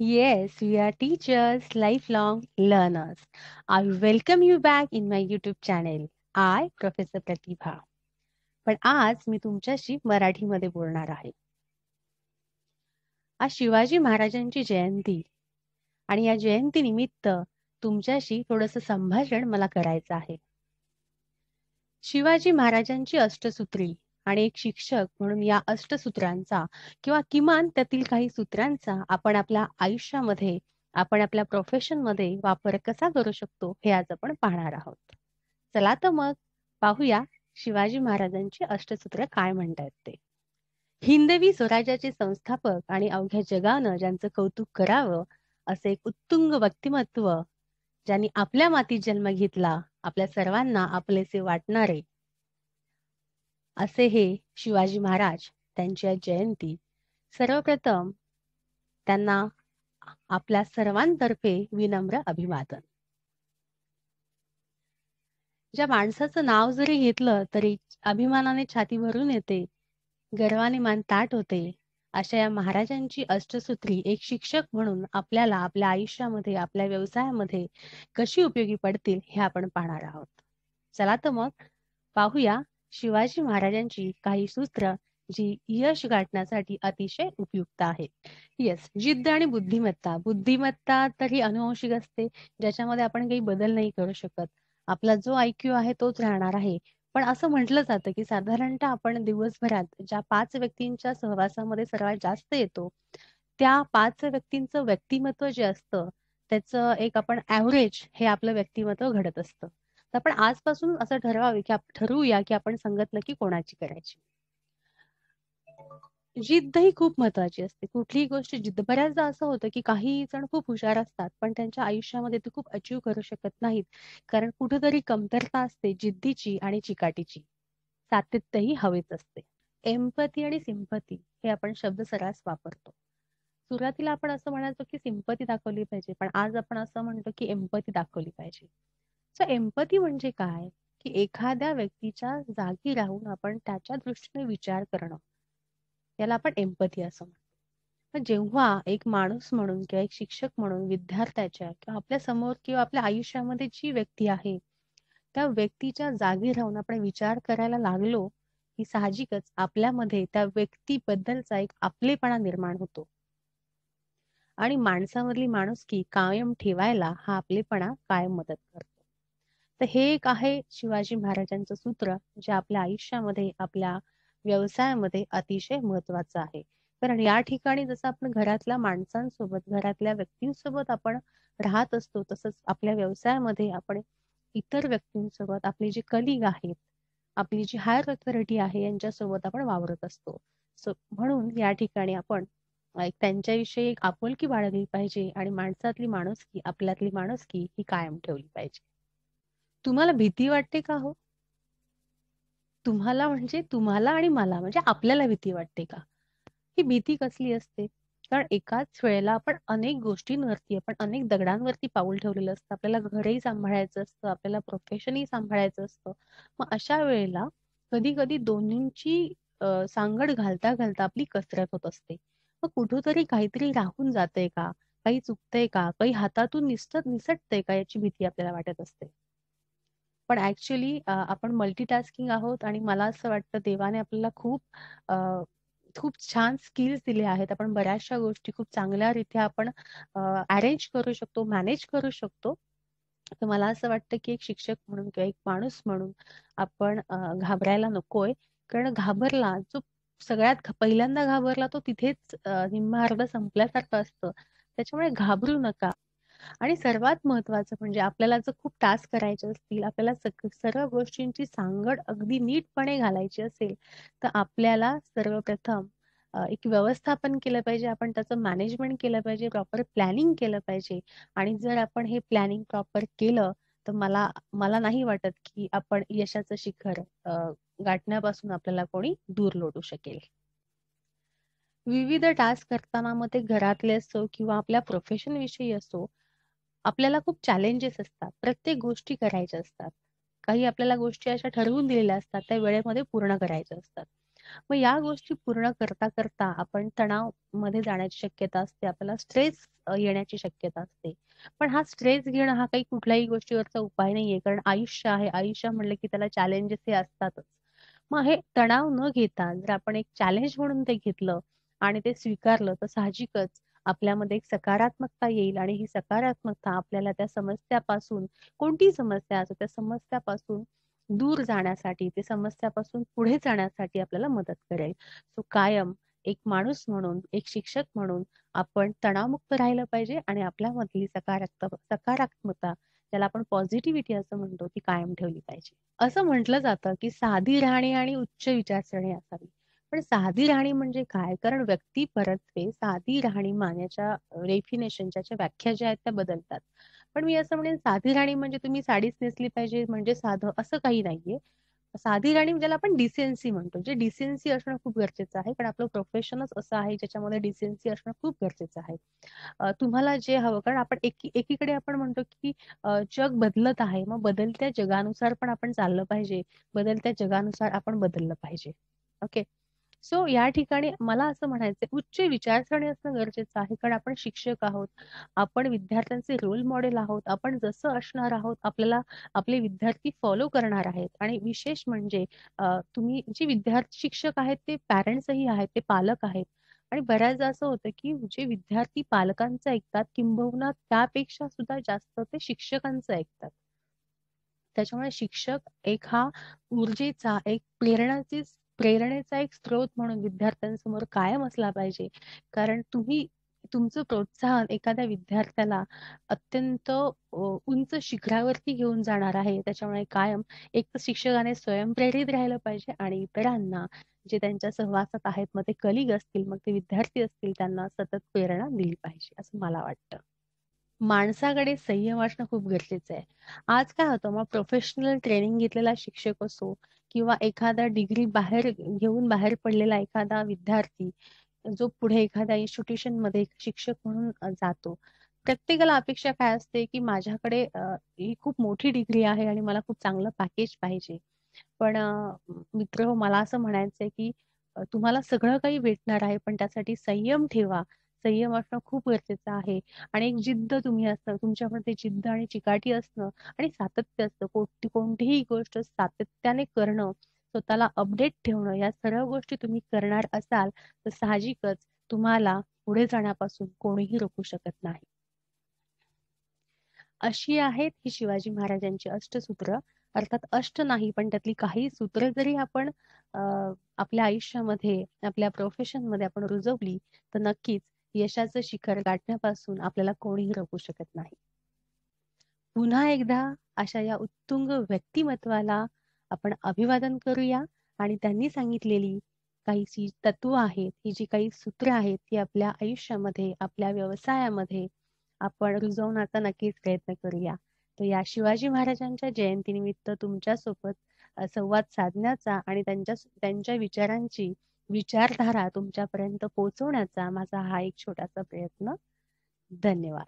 Yes, we are teachers, lifelong learners. I welcome you back in my YouTube channel. I, Professor Pratibha. पण आज मी तुमच्याशी मराठीमध्ये बोलणार आहे आज शिवाजी महाराजांची जयंती आणि या जयंती निमित्त तुमच्याशी थोडस संभाषण मला करायचं आहे शिवाजी महाराजांची अष्टसूत्री आणि एक शिक्षक म्हणून या अष्टसूत्रांचा किंवा किमान त्यातील काही सूत्रांचा आपण आपल्या आयुष्यामध्ये आपण आपल्या प्रोफेशनमध्ये वापर कसा करू शकतो हे आज आपण पाहणार आहोत. चला तर मग पाहूया शिवाजी महाराजांची अष्टसूत्र काय म्हणतात ते. हिंदवी स्वराज्याचे संस्थापक आणि अवघ्या जगानं ज्यांचं कौतुक करावं असे एक उत्तुंग व्यक्तिमत्व ज्यांनी आपल्या मातीत जन्म घेतला आपल्या सर्वांना आपलेसे वाटणारे असे हे शिवाजी महाराज त्यांच्या जयंती. सर्वप्रथम त्यांना आपल्या सर्वांतर्फे विनम्र अभिवादन. ज्या माणसाचं नाव जरी घेतलं तरी अभिमानाने छाती भरून येते गर्वाने मान ताट होते अशा या महाराजांची अष्टसूत्री एक शिक्षक म्हणून आपल्याला आपल्या आयुष्यामध्ये आपल्या व्यवसायामध्ये कशी उपयोगी पडतील हे आपण पाहणार आहोत. चला तर मग पाहूया शिवाजी महाराजांची काही सूत्र जी यश गाठण्यासाठी अतिशय उपयुक्त आहेत. येस जिद्द आणि बुद्धिमत्ता. बुद्धिमत्ता तर ही अनुवंशिक असते ज्याच्यामध्ये आपण काही बदल नाही करू शकत. आपला जो आयक्यू आहे तोच राहणार आहे. पण असं म्हटलं जातं की साधारणतः आपण दिवसभरात ज्या पाच व्यक्तींच्या सहवासामध्ये सर्वात जास्त येतो त्या पाच व्यक्तींचं व्यक्तिमत्व जे असतं त्याचं एक आपण ऍव्हरेज हे आपलं व्यक्तिमत्व घडत असतं. तर आपण आजपासून असं ठरवावे की ठरवूया की आपण संगत नक्की कोणाची करायची. जिद्द ही खूप महत्वाची असते. कुठलीही गोष्ट जिद्द बऱ्याचदा असं होतं की काही जण खूप हुशार असतात पण त्यांच्या आयुष्यामध्ये ते खूप अचीव करू शकत नाहीत. कारण कुठेतरी कमतरता असते जिद्दीची आणि चिकाटीची. सातत्यही हवेच असते. एम्पती आणि सिंपती हे आपण शब्द सर्रास वापरतो. सुरुवातीला आपण असं म्हणायचो की सिंपती दाखवली पाहिजे पण आज आपण असं म्हणतो की एम्पती दाखवली पाहिजे. सो एम्पती म्हणजे काय? की एखाद्या व्यक्तीच्या जागी राहून आपण त्याच्या दृष्टीने विचार करणं. याला आपण एम्पथी असं म्हणतो. जेव्हा एक माणूस म्हणून किंवा एक शिक्षक म्हणून विद्यार्थ्याच्या किंवा आपल्यासमोर किंवा आपल्या आयुष्यामध्ये जी व्यक्ती आहे त्या व्यक्तीच्या जागी राहून आपण विचार करायला लागलो की साहजिकच आपल्यामध्ये त्या व्यक्तीबद्दलचा एक आपलेपणा निर्माण होतो. आणि माणसामधली माणुसकी कायम ठेवायला हा आपलेपणा कायम मदत करतो. तर हे एक आहे शिवाजी महाराजांचं सूत्र जे आपल्या आयुष्यामध्ये आपल्या व्यवसायामध्ये अतिशय महत्वाचं आहे. कारण या ठिकाणी जसं आपण घरातल्या माणसांसोबत घरातल्या व्यक्तींसोबत आपण राहत असतो तसंच आपल्या व्यवसायामध्ये आपण इतर व्यक्तींसोबत आपले जे कलिग आहेत आपली जी हायर अथॉरिटी आहे यांच्यासोबत आपण वावरत असतो. सो म्हणून या ठिकाणी आपण एक त्यांच्याविषयी एक आपुलकी बाळगली पाहिजे आणि माणसातली माणुसकी आपल्यातली माणुसकी ही कायम ठेवली पाहिजे. तुम्हाला भीती वाटते का हो? तुम्हाला म्हणजे तुम्हाला आणि मला म्हणजे आपल्याला भीती वाटते का? ही भीती कसली असते? कारण एकाच वेळेला आपण अनेक गोष्टींवरती आपण अनेक दगडांवरती पाऊल ठेवलेलं असतं. आपल्याला घरही सांभाळायचं असतं. आपल्याला प्रोफेशनही सांभाळायचं असतं. मग अशा वेळेला कधी कधी दोन्हींची सांगड घालता घालता आपली कसरत होत असते. मग कुठंतरी काहीतरी राहून जाते का? काही चुकतंय का? काही हातातून निसटत निसटतंय का याची भीती आपल्याला वाटत असते. पण ऍक्च्युली आपण मल्टीटास्किंग आहोत आणि मला असं वाटतं देवाने आपल्याला खूप खूप छान स्किल्स दिले आहेत. आपण बऱ्याचशा गोष्टी खूप चांगल्या रीत्या आपण अरेंज करू शकतो मॅनेज करू शकतो. तर मला असं वाटतं की एक शिक्षक म्हणून किंवा एक माणूस म्हणून आपण घाबरायला नकोय. कारण घाबरला जो सगळ्यात पहिल्यांदा घाबरला तो तिथेच निम्मा अर्ध संपल्यासारखं असतं. त्याच्यामुळे घाबरू नका. आणि सर्वात महत्वाचं म्हणजे आपल्याला जर खूप टास्क करायचे असतील आपल्याला सर्व गोष्टींची सांगड अगदी नीटपणे घालायची असेल तर आपल्याला सर्वप्रथम एक व्यवस्थापन केलं पाहिजे आपण त्याचं मॅनेजमेंट केलं पाहिजे प्रॉपर प्लॅनिंग केलं पाहिजे. आणि जर आपण हे प्लॅनिंग प्रॉपर केलं तर मला मला नाही वाटत की आपण यशाचं शिखर गाठण्यापासून आपल्याला कोणी दूर लोटू शकेल. विविध टास्क करताना मग ते घरातले असो किंवा आपल्या प्रोफेशन विषयी असो आपल्याला खूप चॅलेंजेस असतात. प्रत्येक गोष्टी करायच्या असतात. काही आपल्याला गोष्टी अशा ठरवून दिलेल्या असतात त्या वेळेमध्ये पूर्ण करायच्या असतात. मग या गोष्टी पूर्ण करता करता आपण तणावमध्ये जाण्याची शक्यता असते आपल्याला स्ट्रेस येण्याची शक्यता असते. पण हा स्ट्रेस घेणं हा काही कुठल्याही गोष्टीवरचा उपाय नाहीये. कारण आयुष्य आहे. आयुष्य म्हणलं की त्याला चॅलेंजेस हे असतातच. मग हे तणाव न घेता जर आपण एक चॅलेंज म्हणून ते घेतलं आणि ते स्वीकारलं तर साहजिकच आपल्यामध्ये एक सकारात्मकता येईल आणि ही सकारात्मकता आपल्याला त्या समस्यापासून कोणती समस्या असो त्या समस्यापासून दूर जाण्यासाठी ते समस्यापासून पुढे जाण्यासाठी आपल्याला मदत करेल. सो कायम एक माणूस म्हणून एक शिक्षक म्हणून आपण तणावमुक्त राहिलं पाहिजे आणि आपल्यामधली सकारात्मक सकारात्मकता त्याला आपण पॉझिटिव्हिटी असं म्हणतो ती कायम ठेवली पाहिजे. असं म्हटलं जातं की साधी राहणी आणि उच्च विचारसरणी असावी. पण साधी राहणी म्हणजे काय? कारण व्यक्ती परत्वे साधी राहणी मान्याच्या डेफिनेशनच्या व्याख्या ज्या आहेत त्या बदलतात. पण मी असं म्हणेन साधी राहणी म्हणजे तुम्ही साडीच नेसली पाहिजे म्हणजे साधं असं काही नाहीये. साधी राणी ज्याला आपण डिसेन्सी म्हणतो जे डिसेन्सी असणं खूप गरजेचं आहे. कारण आपलं प्रोफेशनच असं आहे ज्याच्यामध्ये डिसेन्सी असणं खूप गरजेचं आहे. तुम्हाला जे हवं कारण आपण एकीकडे आपण म्हणतो की जग बदलत आहे. मग बदलत्या जगानुसार पण आपण चाललं पाहिजे. बदलत्या जगानुसार आपण बदललं पाहिजे. ओके? सो या ठिकाणी मला असं म्हणायचं उच्च विचारसरणी असणं गरजेचं आहे. कारण आपण शिक्षक आहोत आपण विद्यार्थ्यांचे रोल मॉडेल आहोत आपण जसं असणार आहोत आपल्याला आपले विद्यार्थी फॉलो करणार आहेत. आणि विशेष म्हणजे तुम्ही जे विद्यार्थी शिक्षक आहेत ते पॅरेंट्सही आहेत ते पालक आहेत. आणि बऱ्याचदा असं होतं की जे विद्यार्थी पालकांचं ऐकतात किंबहुना त्यापेक्षा सुद्धा जास्त ते शिक्षकांचं ऐकतात. त्याच्यामुळे शिक्षक एक हा ऊर्जेचा एक प्रेरणाची प्रेरणेचा एक स्रोत म्हणून विद्यार्थ्यांसमोर कायम असला पाहिजे. कारण तुम्ही तुमचं प्रोत्साहन एखाद्या विद्यार्थ्याला अत्यंत उंच शिखरावरती घेऊन जाणार आहे. त्याच्यामुळे कायम एक तर शिक्षकाने स्वयंप्रेरित राहिलं पाहिजे आणि इतरांना जे त्यांच्या सहवासात आहेत मग ते कलिग असतील मग ते विद्यार्थी असतील त्यांना सतत प्रेरणा दिली पाहिजे असं मला वाटतं. माणसाकडे संयम असणं खूप गरजेचं आहे. आज काय होतं मग प्रोफेशनल ट्रेनिंग घेतलेला शिक्षक असो किंवा एखादा डिग्री बाहेर घेऊन बाहेर पडलेला एखादा विद्यार्थी जो पुढे एखाद्या इन्स्टिट्यूशनमध्ये शिक्षक म्हणून जातो. प्रत्येकाला अपेक्षा काय असते की माझ्याकडे ही खूप मोठी डिग्री आहे आणि मला खूप चांगलं पॅकेज पाहिजे. पण मित्र हो, मला असं म्हणायचंय की तुम्हाला सगळं काही भेटणार आहे पण त्यासाठी संयम ठेवा. संयम असणं खूप गरजेचं आहे. आणि एक जिद्द तुम्ही असतं तुमच्यामध्ये जिद्द आणि चिकाटी असणं आणि सातत्य असतं. कोणती कोणतीही गोष्ट सातत्याने करणं स्वतःला अपडेट ठेवणं या सर्व गोष्टी तुम्ही करणार असाल तर साहजिकच तुम्हाला पुढे जाण्यापासून कोणीही रोखू शकत नाही. अशी आहेत ही शिवाजी महाराजांची अष्टसूत्र. अर्थात अष्ट नाही पण त्यातली काही सूत्र जरी आपण आपल्या आयुष्यामध्ये आपल्या प्रोफेशनमध्ये आपण रुजवली तर नक्कीच यशाचं शिखर गाठण्यापासून आपल्याला कोणीही रोखू शकत नाही. पुन्हा एकदा अशा या उत्तुंग व्यक्तिमत्वाला आपण अभिवादन करूया आणि त्यांनी सांगितलेली काही तत्व आहेत ही जी काही सूत्र आहेत ती आपल्या आयुष्यामध्ये आपल्या व्यवसायामध्ये आपण रुजवण्याचा नक्कीच प्रयत्न करूया. तर या शिवाजी महाराजांच्या जयंतीनिमित्त तुमच्यासोबत संवाद साधण्याचा आणि त्यांच्या त्यांच्या विचारांची विचारधारा तुमच्यापर्यंत पोहोचवण्याचा माझा हा एक छोटासा प्रयत्न. धन्यवाद.